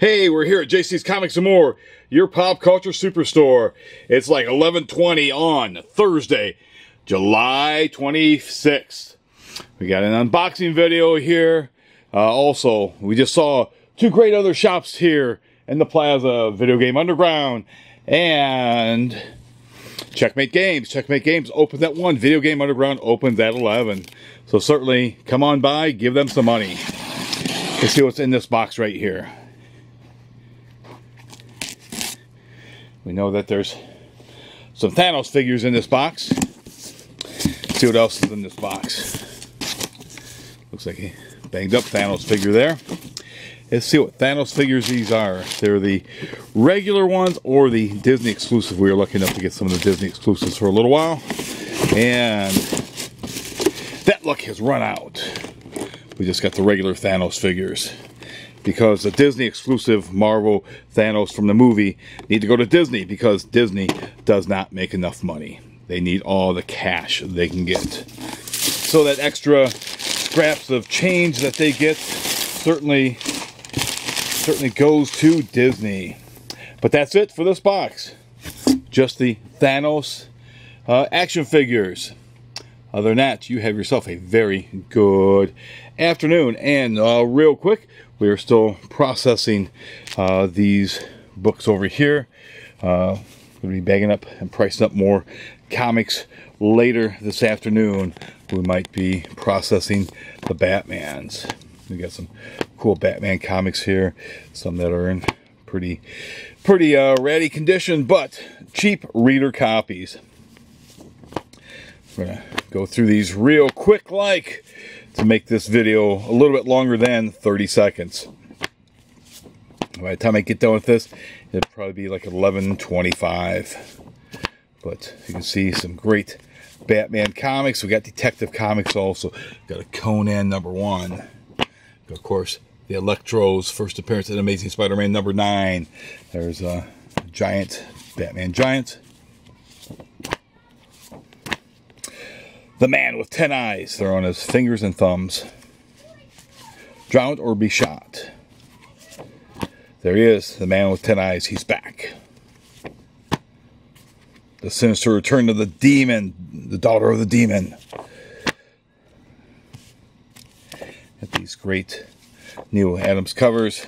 Hey, we're here at JC's Comics and More, your pop culture superstore. It's like 11:20 on Thursday, July 26th. We got an unboxing video here. Uh, also, we just saw two great other shops here in the plaza, Video Game Underground and Checkmate Games. Checkmate Games opens at 1, Video Game Underground opens at 11. So certainly come on by, give them some money. Let's see what's in this box right here. We know that there's some Thanos figures in this box. Let's see what else is in this box. Looks like a banged up Thanos figure there. Let's see what Thanos figures these are. They're the regular ones or the Disney exclusive. We were lucky enough to get some of the Disney exclusives for a little while. And that luck has run out. We just got the regular Thanos figures because the Disney exclusive Marvel Thanos from the movie need to go to Disney because Disney does not make enough money. They need all the cash they can get. So that extra scraps of change that they get certainly certainly goes to Disney. But that's it for this box. Just the Thanos uh, action figures. Other than that, you have yourself a very good afternoon. And uh, real quick, we are still processing uh, these books over here. Uh, to be bagging up and pricing up more comics later this afternoon. We might be processing the Batmans. We got some cool Batman comics here. Some that are in pretty, pretty uh, ratty condition, but cheap reader copies. We're gonna go through these real quick like to make this video a little bit longer than 30 seconds. By the time I get done with this, it'll probably be like 11.25. But you can see some great Batman comics. We got Detective Comics also. Got a Conan number one. Of course, the Electro's first appearance in Amazing Spider-Man number nine. There's a giant Batman giant. The man with ten eyes. On his fingers and thumbs. Drowned or be shot. There he is, the man with ten eyes. He's back. The sinister return of the demon, the daughter of the demon. At these great Neal Adams covers.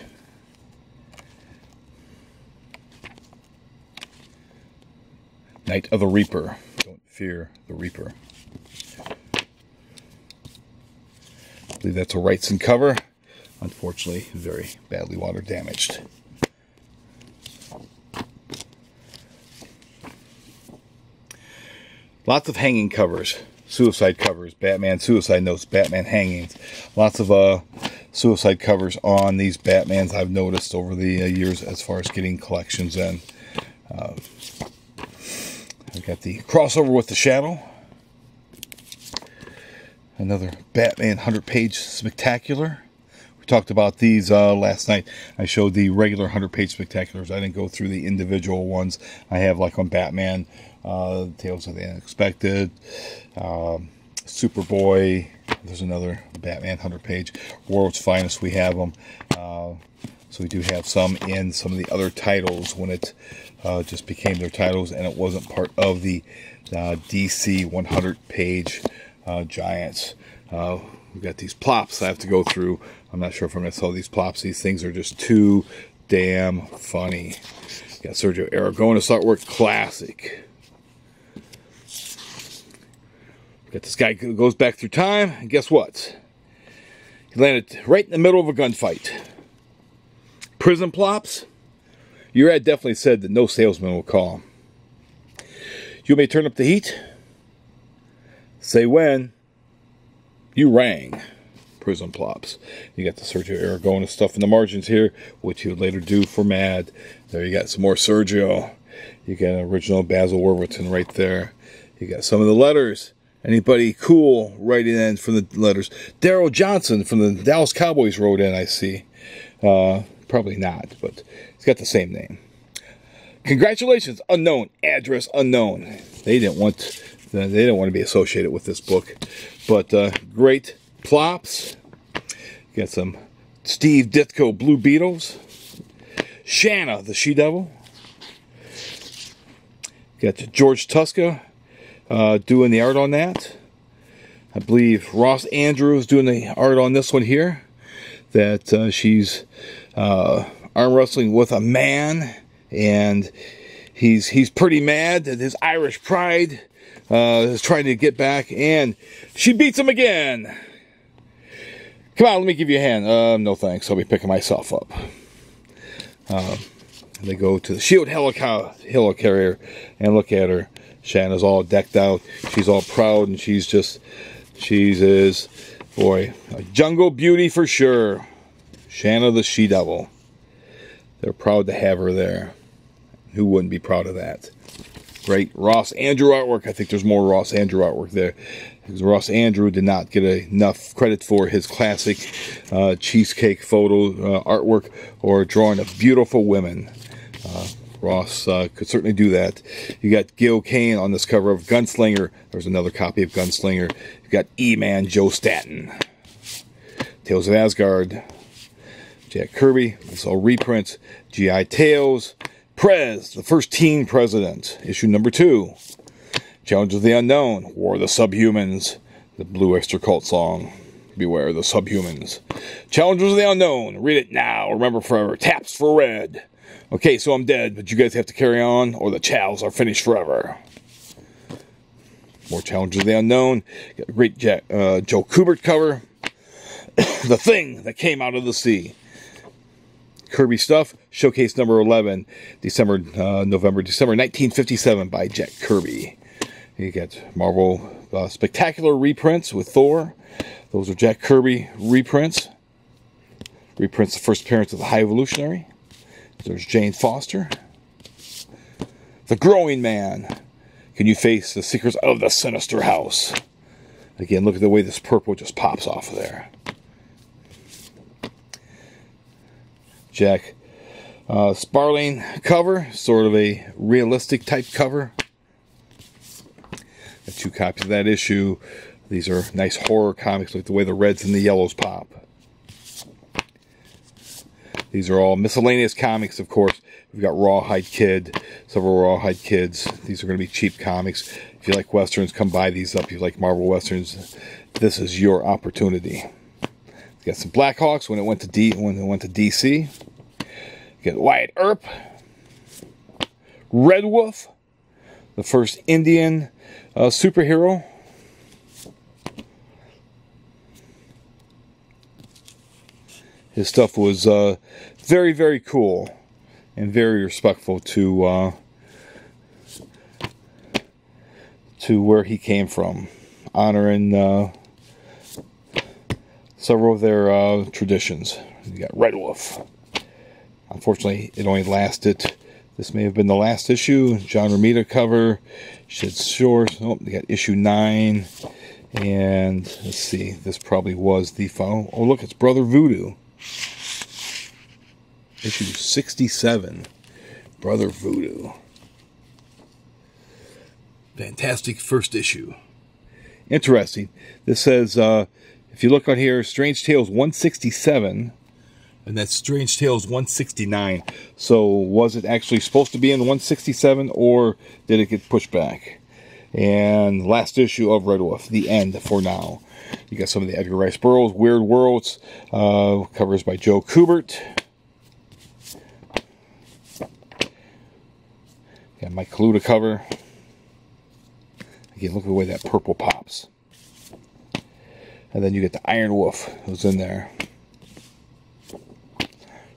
Night of the Reaper. Don't fear the Reaper. Believe that's a Wrightson cover. Unfortunately, very badly water damaged. Lots of hanging covers, suicide covers, Batman suicide notes, Batman hangings. Lots of uh, suicide covers on these Batmans I've noticed over the uh, years as far as getting collections in. Uh, I've got the crossover with the Shadow. Another Batman 100 page spectacular. We talked about these uh, last night. I showed the regular 100 page spectaculars. I didn't go through the individual ones I have, like on Batman, uh, Tales of the Unexpected, um, Superboy. There's another Batman 100 page. World's Finest, we have them. Uh, so we do have some in some of the other titles when it uh, just became their titles and it wasn't part of the uh, DC 100 page uh, Giants. Uh, we've got these plops I have to go through. I'm not sure if I'm going to sell these plops. These things are just too damn funny. Got Sergio Aragonés artwork classic. Got this guy who goes back through time, and guess what? He landed right in the middle of a gunfight. Prison plops? Your ad definitely said that no salesman will call. You may turn up the heat. Say when. You rang. Prison plops. You got the Sergio Aragonés stuff in the margins here, which he would later do for Mad. There you got some more Sergio. You got an original Basil Wolverton right there. You got some of the letters. Anybody cool writing in from the letters? Daryl Johnson from the Dallas Cowboys wrote in, I see. Uh, probably not, but it's got the same name. Congratulations, unknown, address unknown. They didn't want they don't want to be associated with this book, but uh, great plops. Got some Steve Ditko Blue Beetles. Shanna, the She Devil. Got George Tuska uh, doing the art on that. I believe Ross Andru's doing the art on this one here. That uh, she's uh, arm wrestling with a man, and he's he's pretty mad that his Irish pride uh, is trying to get back, and she beats him again. Come on, let me give you a hand. Uh, no thanks. I'll be picking myself up. Uh, they go to the Shield helicarrier and look at her. Shanna's all decked out. She's all proud and she's just, she's is, boy, a jungle beauty for sure. Shanna the She Devil. They're proud to have her there. Who wouldn't be proud of that? Great Ross Andru artwork. I think there's more Ross Andru artwork there. Because Ross Andru did not get enough credit for his classic uh, cheesecake photo uh, artwork or drawing of beautiful women. Uh, Ross uh, could certainly do that. You got Gil Kane on this cover of Gunslinger. There's another copy of Gunslinger. You got E-Man Joe Staton. Tales of Asgard. Jack Kirby. This all reprints. G.I. Tales. Prez, the first teen president. Issue number two. Challenge of the Unknown. War of the Subhumans. The Blue Extra Cult song. Beware the Subhumans. Challengers of the Unknown. Read it now. Remember forever. Taps for red. Okay, so I'm dead, but you guys have to carry on, or the chows are finished forever. More Challengers of the Unknown. Got a great Jack, uh, Joe Kubert cover. the Thing That Came Out of the Sea. Kirby Stuff, Showcase number 11, December, uh, November, December 1957 by Jack Kirby. You got Marvel uh, Spectacular reprints with Thor. Those are Jack Kirby reprints. Reprints the first appearance of the High Evolutionary. There's Jane Foster. The Growing Man. Can you face the secrets of the sinister house? Again, look at the way this purple just pops off of there. Jack uh, Sparling cover, sort of a realistic type cover. Got two copies of that issue. These are nice horror comics, like the way the reds and the yellows pop. These are all miscellaneous comics, of course. We've got Rawhide Kid, several Rawhide Kids. These are going to be cheap comics. If you like westerns, come buy these up. If you like Marvel westerns, this is your opportunity. Got some Blackhawks when it went to D when it went to DC. Got Wyatt Earp, Red Wolf, the first Indian uh, superhero. His stuff was uh, very, very cool and very respectful to uh, to where he came from, honoring several of their uh, traditions. You got Red Wolf. Unfortunately, it only lasted. This may have been the last issue. John Romita cover. Syd Shores. Oh, they got issue nine. And let's see. This probably was the final. Oh, look, it's Brother Voodoo. Issue 67. Brother Voodoo. Fantastic first issue. Interesting. This says, uh, if you look on here, Strange Tales 167 and that's Strange Tales 169. So was it actually supposed to be in 167 or did it get pushed back? And last issue of Red Wolf, the end for now. You got some of the Edgar Rice Burroughs, Weird Worlds, uh, covers by Joe Kubert. Got Mike Kaluta cover. Again, look at the way that purple pops. And then you get the Iron Wolf who's in there.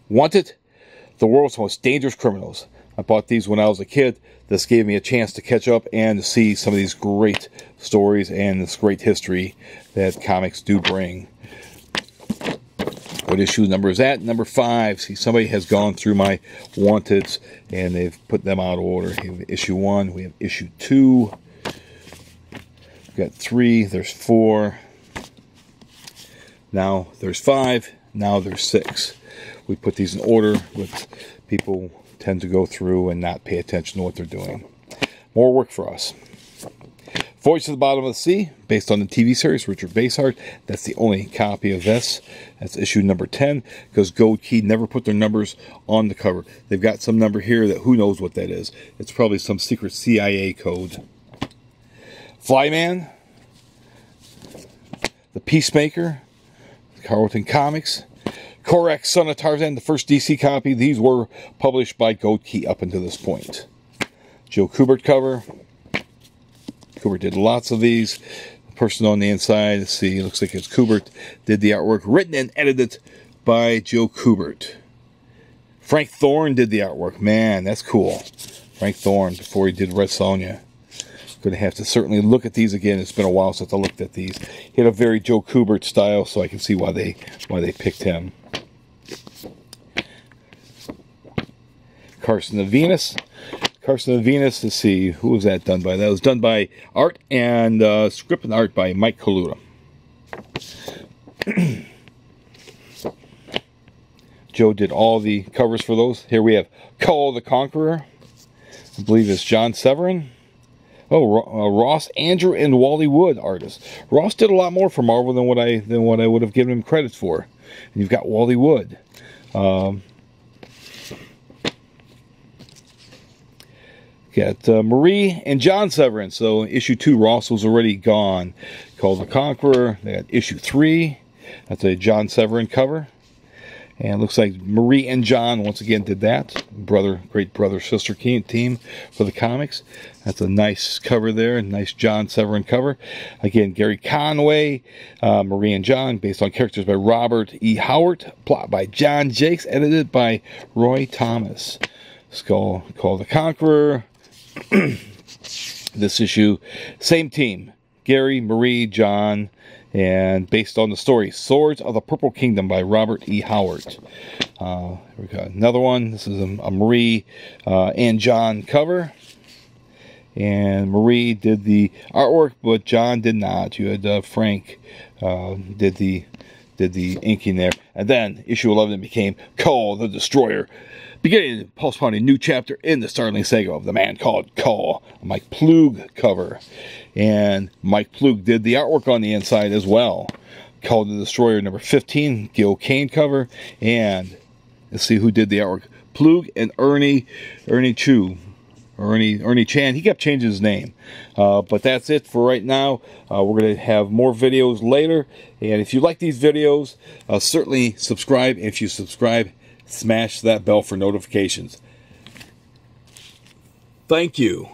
Wanted, the world's most dangerous criminals. I bought these when I was a kid. This gave me a chance to catch up and to see some of these great stories and this great history that comics do bring. What issue number is that? Number five. See, somebody has gone through my wanteds and they've put them out of order. We have issue one. We have issue two. We've got three. There's four. Now there's five. Now there's six we put these in order, but people tend to go through and not pay attention to what they're doing. More work for us. Voyage of the Bottom of the Sea, based on the TV series, Richard Basehart. That's the only copy of this. That's issue number 10, because Gold Key never put their numbers on the cover. They've got some number here that who knows what that is. It's probably some secret CIA code. Flyman, The Peacemaker, Charlton Comics, Korak, Son of Tarzan, the first DC copy. These were published by Gold Key up until this point. Joe Kubert cover. Kubert did lots of these. The person on the inside, let's see, looks like it's Kubert, did the artwork, written and edited by Joe Kubert. Frank Thorne did the artwork. Man, that's cool. Frank Thorne before he did Red Sonja. Going to have to certainly look at these again. It's been a while since I looked at these. He had a very Joe Kubert style, so I can see why they why they picked him. Carson of Venus. Carson of Venus, let's see, who was that done by? That was done by art and uh, script and art by Mike Kaluta. Joe did all the covers for those. Here we have Kull the Conqueror. I believe it's John Severin. Oh, uh, Ross, Andru, and Wally Wood artists. Ross did a lot more for Marvel than what I than what I would have given him credit for. And you've got Wally Wood. Um, Got uh, Marie and John Severin. So issue two, Ross was already gone. Kull the Conqueror. They got issue three. That's a John Severin cover. And looks like Marie and John once again did that. Brother, great brother sister team for the comics. That's a nice cover there. Nice John Severin cover. Again, Gerry Conway, uh, Marie and John, based on characters by Robert E. Howard. Plot by John Jakes, edited by Roy Thomas. Skull Kull the Conqueror. this issue. Same team Gerry, Marie, John, and based on the story Swords of the Purple Kingdom by Robert E. Howard. Uh, we got another one. This is a, a Marie uh, and John cover. And Marie did the artwork, but John did not. You had uh, Frank uh, did the did the inking there. And then issue 11 became Kull the Destroyer beginning to postpone a new chapter in the Starling saga of the man called a Mike Ploog cover. And Mike Ploog did the artwork on the inside as well. Kull the Destroyer number 15, Gil Kane cover. And let's see who did the artwork. Ploog and Ernie, Ernie Chu. Ernie Ernie Chan. He kept changing his name. Uh, but that's it for right now. Uh, we're going to have more videos later. And if you like these videos, uh, certainly subscribe. If you subscribe, smash that bell for notifications. Thank you.